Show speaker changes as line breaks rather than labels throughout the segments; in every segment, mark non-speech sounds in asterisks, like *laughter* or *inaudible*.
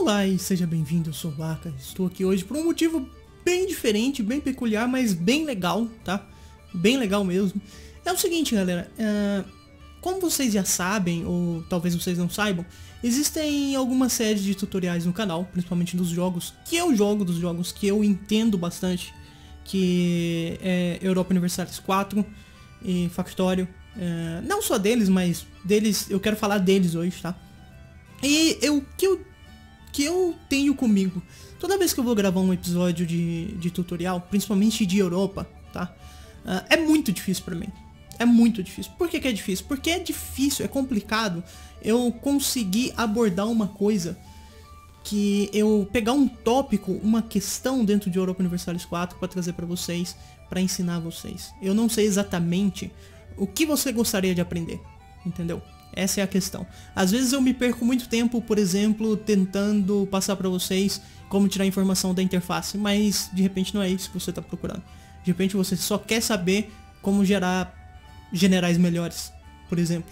Olá e seja bem-vindo, eu sou o Vaca. Estou aqui hoje por um motivo bem diferente, bem peculiar, mas bem legal, tá? Bem legal mesmo. É o seguinte, galera. Uh, como vocês já sabem, ou talvez vocês não saibam, existem algumas séries de tutoriais no canal, principalmente dos jogos que eu jogo, dos jogos que eu entendo bastante, que é Europa Universalis 4 e Factório. Uh, não só deles, mas deles, eu quero falar deles hoje, tá? E eu que eu que eu tenho comigo. Toda vez que eu vou gravar um episódio de, de tutorial, principalmente de Europa, tá? Uh, é muito difícil para mim. É muito difícil. Por que, que é difícil? Porque é difícil, é complicado eu conseguir abordar uma coisa que eu pegar um tópico, uma questão dentro de Europa Universalis 4 para trazer para vocês, para ensinar vocês. Eu não sei exatamente o que você gostaria de aprender, entendeu? Essa é a questão. Às vezes eu me perco muito tempo, por exemplo, tentando passar para vocês como tirar informação da interface, mas de repente não é isso que você está procurando. De repente você só quer saber como gerar generais melhores, por exemplo.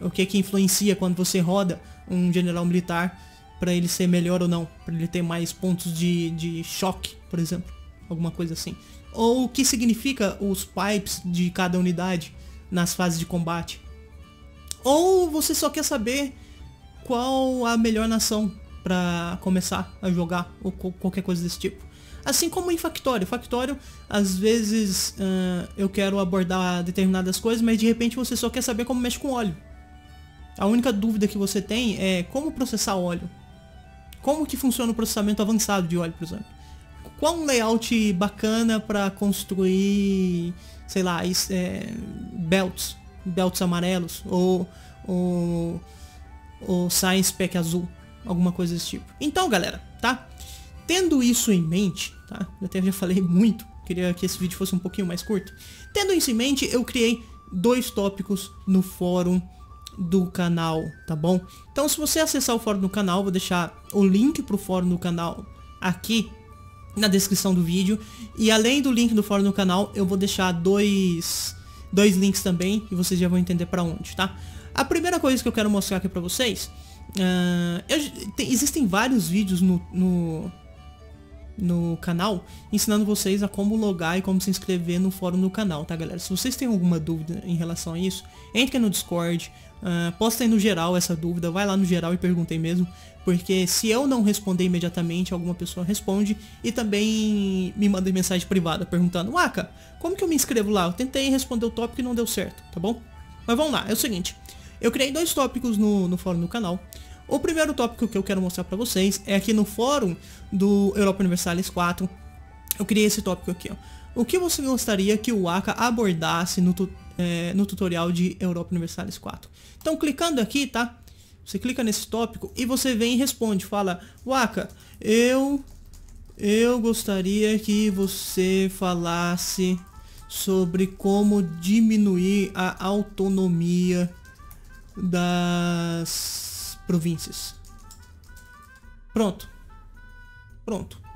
O que que influencia quando você roda um general militar para ele ser melhor ou não, para ele ter mais pontos de, de choque, por exemplo, alguma coisa assim. Ou o que significa os pipes de cada unidade nas fases de combate ou você só quer saber qual a melhor nação para começar a jogar ou qualquer coisa desse tipo. Assim como em Factório. Factório, às vezes uh, eu quero abordar determinadas coisas, mas de repente você só quer saber como mexe com óleo. A única dúvida que você tem é como processar óleo. Como que funciona o processamento avançado de óleo, por exemplo. Qual um layout bacana para construir, sei lá, é, belts belts amarelos ou o, o Science Pack azul, alguma coisa desse tipo. Então, galera, tá? Tendo isso em mente, tá? Eu até já falei muito, queria que esse vídeo fosse um pouquinho mais curto. Tendo isso em mente, eu criei dois tópicos no fórum do canal, tá bom? Então, se você acessar o fórum do canal, vou deixar o link pro fórum do canal aqui na descrição do vídeo. E além do link do fórum do canal, eu vou deixar dois dois links também e vocês já vão entender para onde, tá? A primeira coisa que eu quero mostrar aqui para vocês, uh, eu, tem, existem vários vídeos no, no, no canal ensinando vocês a como logar e como se inscrever no fórum do canal, tá galera? Se vocês têm alguma dúvida em relação a isso, entre no Discord, uh, postem no geral essa dúvida, vai lá no geral e perguntem mesmo, porque se eu não responder imediatamente, alguma pessoa responde e também me manda mensagem privada perguntando, Waka, como que eu me inscrevo lá? Eu tentei responder o tópico e não deu certo, tá bom? Mas vamos lá, é o seguinte, eu criei dois tópicos no, no fórum do canal. O primeiro tópico que eu quero mostrar pra vocês é aqui no fórum do Europa Universalis 4. Eu criei esse tópico aqui, ó. O que você gostaria que o Waka abordasse no, é, no tutorial de Europa Universalis 4? Então, clicando aqui, tá? Você clica nesse tópico e você vem e responde, fala, Waka, eu eu gostaria que você falasse sobre como diminuir a autonomia das províncias. Pronto. Pronto.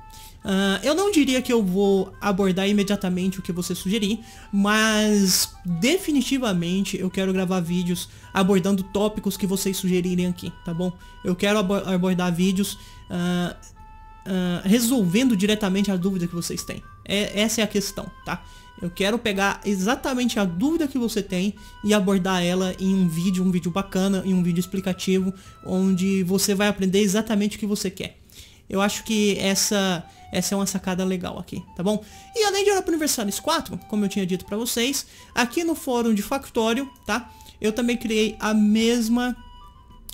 Uh, eu não diria que eu vou abordar imediatamente o que você sugerir, mas definitivamente eu quero gravar vídeos abordando tópicos que vocês sugerirem aqui, tá bom? Eu quero abordar vídeos uh, uh, resolvendo diretamente a dúvida que vocês têm. É, essa é a questão, tá? Eu quero pegar exatamente a dúvida que você tem e abordar ela em um vídeo, um vídeo bacana, em um vídeo explicativo, onde você vai aprender exatamente o que você quer. Eu acho que essa essa é uma sacada legal aqui, tá bom? E além de Europa Universalis 4, como eu tinha dito pra vocês, aqui no fórum de Factório, tá? Eu também criei a mesma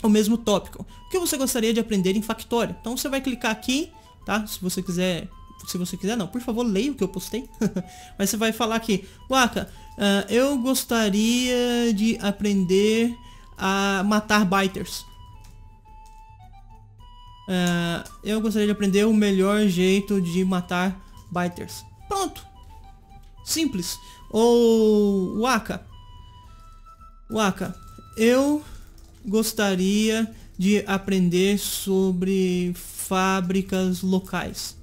o mesmo tópico. O que você gostaria de aprender em Factório? Então você vai clicar aqui, tá? Se você quiser se você quiser não, por favor leia o que eu postei. *laughs* Mas você vai falar aqui, Waka, uh, eu gostaria de aprender a matar biters. Uh, eu gostaria de aprender o melhor jeito de matar biters. Pronto. Simples. Ou Waka. Waka, eu gostaria de aprender sobre fábricas locais.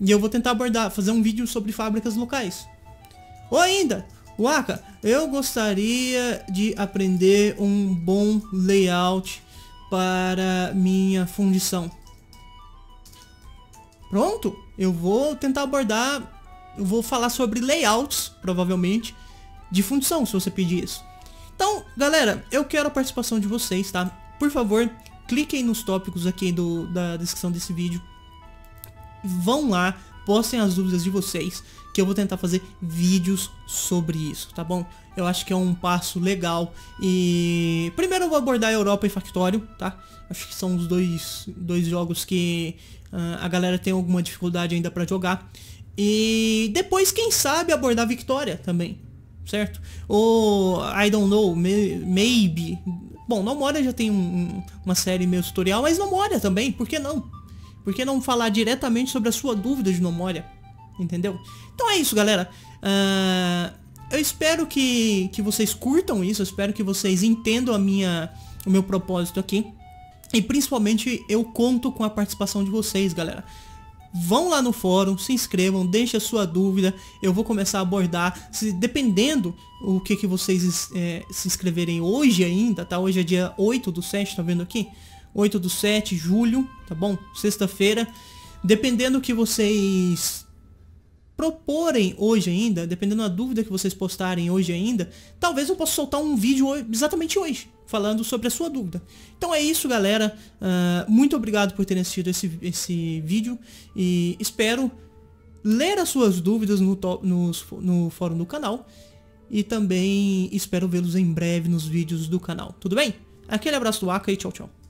E eu vou tentar abordar, fazer um vídeo sobre fábricas locais. Ou ainda, Waka, eu gostaria de aprender um bom layout para minha fundição. Pronto, eu vou tentar abordar, eu vou falar sobre layouts, provavelmente, de fundição, se você pedir isso. Então, galera, eu quero a participação de vocês, tá? Por favor, cliquem nos tópicos aqui do, da descrição desse vídeo. Vão lá, postem as dúvidas de vocês, que eu vou tentar fazer vídeos sobre isso, tá bom? Eu acho que é um passo legal e... Primeiro eu vou abordar Europa e Factório, tá? Acho que são os dois, dois jogos que uh, a galera tem alguma dificuldade ainda para jogar. E depois, quem sabe, abordar Victoria também, certo? Ou I don't know, maybe. Bom, Nomoria já tem um, uma série meio tutorial, mas Nomoria também, por que não? Por que não falar diretamente sobre a sua dúvida de Nomoria? Entendeu? Então é isso, galera. Uh, eu espero que, que vocês curtam isso, eu espero que vocês entendam a minha, o meu propósito aqui. E principalmente eu conto com a participação de vocês, galera. Vão lá no fórum, se inscrevam, deixe a sua dúvida. Eu vou começar a abordar, se, dependendo o que, que vocês é, se inscreverem hoje ainda, tá? Hoje é dia 8 do 7, tá vendo aqui? 8 do 7, julho, tá bom? Sexta-feira. Dependendo que vocês proporem hoje ainda, dependendo da dúvida que vocês postarem hoje ainda, talvez eu possa soltar um vídeo exatamente hoje, falando sobre a sua dúvida. Então é isso, galera. Uh, muito obrigado por terem assistido esse, esse vídeo e espero ler as suas dúvidas no, no, no fórum do canal e também espero vê-los em breve nos vídeos do canal. Tudo bem? Aquele abraço do Aka e tchau, tchau.